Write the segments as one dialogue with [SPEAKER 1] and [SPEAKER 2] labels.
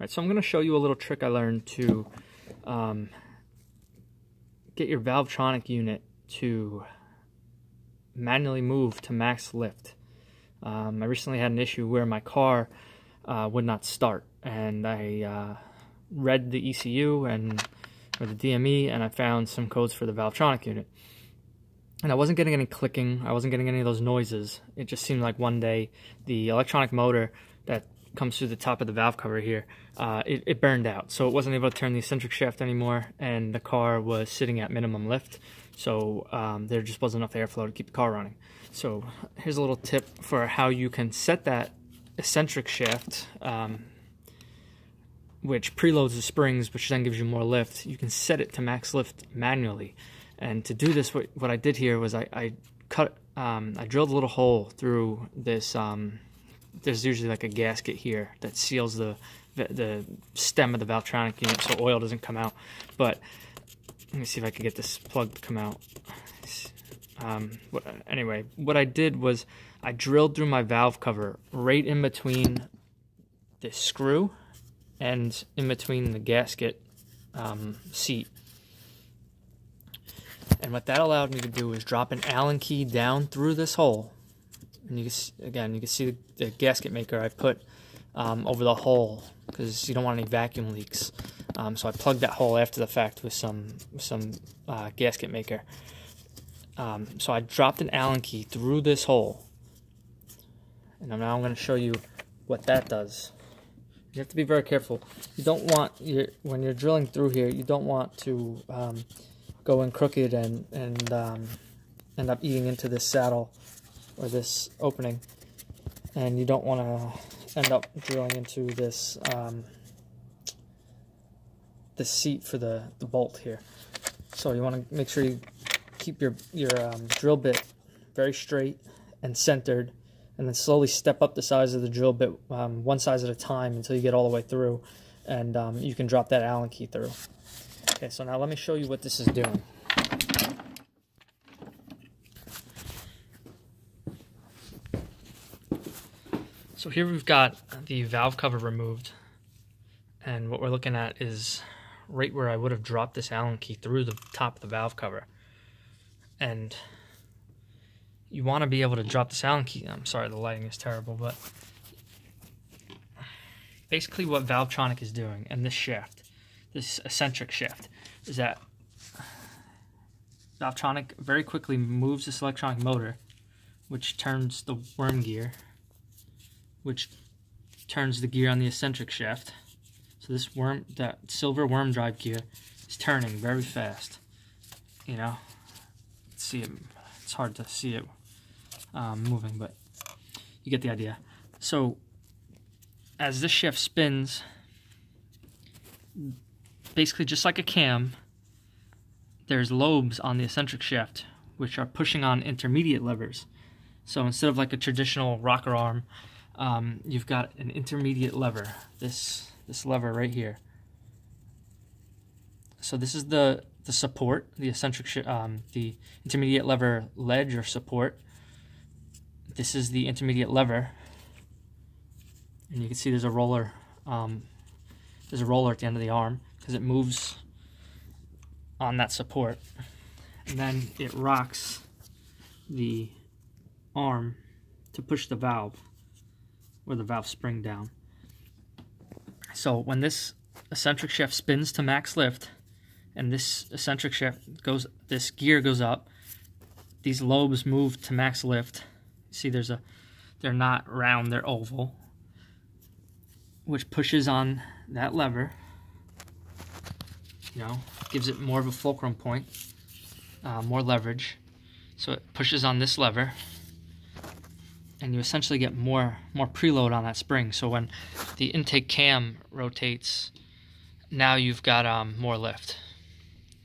[SPEAKER 1] right, so I'm going to show you a little trick I learned to um, get your Valvetronic unit to manually move to max lift. Um, I recently had an issue where my car uh, would not start, and I uh, read the ECU and or the DME, and I found some codes for the Valvetronic unit. And I wasn't getting any clicking. I wasn't getting any of those noises. It just seemed like one day the electronic motor that comes through the top of the valve cover here, uh, it, it, burned out. So it wasn't able to turn the eccentric shaft anymore, and the car was sitting at minimum lift. So um, there just wasn't enough airflow to keep the car running. So here's a little tip for how you can set that eccentric shaft, um, which preloads the springs, which then gives you more lift. You can set it to max lift manually. And to do this, what, what I did here was I, I cut, um, I drilled a little hole through this um, there's usually like a gasket here that seals the, the, the stem of the Valvetronic unit so oil doesn't come out. But let me see if I can get this plug to come out. Um, anyway, what I did was I drilled through my valve cover right in between this screw and in between the gasket um, seat. And what that allowed me to do was drop an Allen key down through this hole and you can see, again you can see the, the gasket maker I put um, over the hole because you don't want any vacuum leaks. Um, so I plugged that hole after the fact with some some uh, gasket maker. Um, so I dropped an Allen key through this hole, and I'm now going to show you what that does. You have to be very careful. You don't want your when you're drilling through here. You don't want to um, go in crooked and and um, end up eating into this saddle or this opening and you don't want to end up drilling into this um, this seat for the, the bolt here. So you want to make sure you keep your, your um, drill bit very straight and centered and then slowly step up the size of the drill bit um, one size at a time until you get all the way through and um, you can drop that Allen key through. Okay, so now let me show you what this is doing. So here we've got the valve cover removed. And what we're looking at is right where I would have dropped this Allen key through the top of the valve cover. And you want to be able to drop this Allen key. I'm sorry, the lighting is terrible, but basically what Valvetronic is doing and this shaft, this eccentric shaft, is that Valvetronic very quickly moves this electronic motor, which turns the worm gear which turns the gear on the eccentric shaft. So this worm, that silver worm drive gear is turning very fast. You know, see it. It's hard to see it um, moving, but you get the idea. So as this shaft spins, basically just like a cam, there's lobes on the eccentric shaft which are pushing on intermediate levers. So instead of like a traditional rocker arm um, you've got an intermediate lever, this, this lever right here. So this is the, the support, the eccentric, um, the intermediate lever ledge or support. This is the intermediate lever. And you can see there's a roller, um, there's a roller at the end of the arm because it moves on that support. And then it rocks the arm to push the valve or the valve spring down. So when this eccentric shaft spins to max lift, and this eccentric shaft goes, this gear goes up, these lobes move to max lift. See, there's a, they're not round, they're oval, which pushes on that lever. You know, gives it more of a fulcrum point, uh, more leverage. So it pushes on this lever, and you essentially get more more preload on that spring. So when the intake cam rotates, now you've got um, more lift.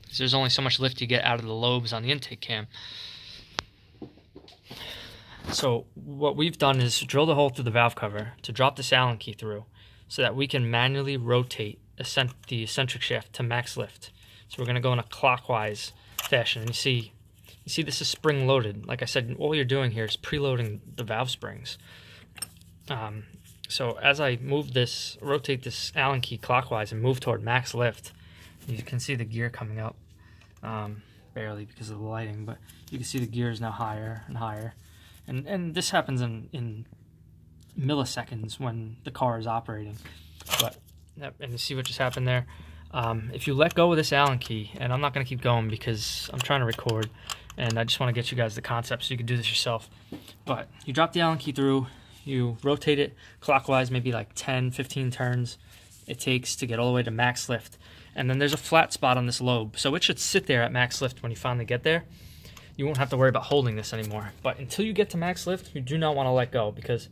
[SPEAKER 1] Because there's only so much lift you get out of the lobes on the intake cam. So what we've done is drill the hole through the valve cover to drop this Allen key through so that we can manually rotate the eccentric shaft to max lift. So we're going to go in a clockwise fashion. And you see see this is spring loaded. Like I said, all you're doing here is preloading the valve springs. Um, So as I move this, rotate this Allen key clockwise and move toward max lift, you can see the gear coming up. Um, barely because of the lighting, but you can see the gear is now higher and higher. And, and this happens in, in milliseconds when the car is operating. But and you see what just happened there. Um, if you let go of this Allen key, and I'm not going to keep going because I'm trying to record, and I just want to get you guys the concept so you can do this yourself. But you drop the Allen key through, you rotate it clockwise, maybe like 10, 15 turns it takes to get all the way to max lift. And then there's a flat spot on this lobe, so it should sit there at max lift when you finally get there. You won't have to worry about holding this anymore. But until you get to max lift, you do not want to let go because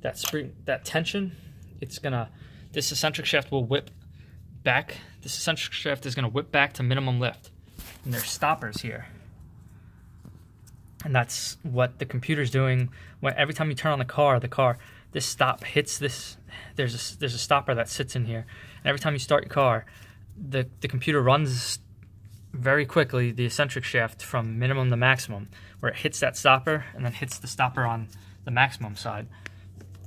[SPEAKER 1] that spring, that tension, it's gonna, this eccentric shaft will whip back. This eccentric shaft is gonna whip back to minimum lift. And there's stoppers here. And that's what the computer's doing. When every time you turn on the car, the car, this stop hits this. There's a, there's a stopper that sits in here. And every time you start your car, the, the computer runs very quickly the eccentric shaft from minimum to maximum, where it hits that stopper and then hits the stopper on the maximum side.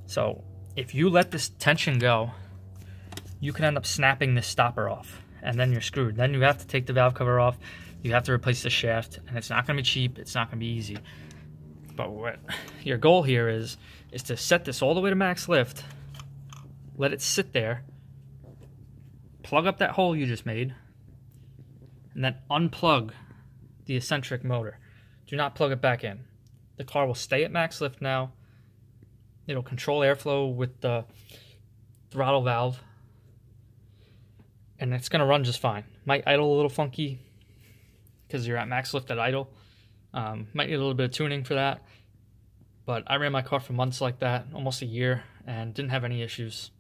[SPEAKER 1] So if you let this tension go, you can end up snapping this stopper off and then you're screwed. Then you have to take the valve cover off, you have to replace the shaft, and it's not gonna be cheap, it's not gonna be easy. But what your goal here is, is to set this all the way to max lift, let it sit there, plug up that hole you just made, and then unplug the eccentric motor. Do not plug it back in. The car will stay at max lift now, It'll control airflow with the throttle valve. And it's going to run just fine. Might idle a little funky because you're at max lift at idle. Um, might need a little bit of tuning for that. But I ran my car for months like that, almost a year, and didn't have any issues.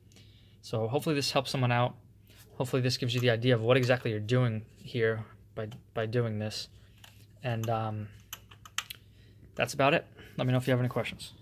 [SPEAKER 1] So hopefully this helps someone out. Hopefully this gives you the idea of what exactly you're doing here by, by doing this. And um, that's about it. Let me know if you have any questions.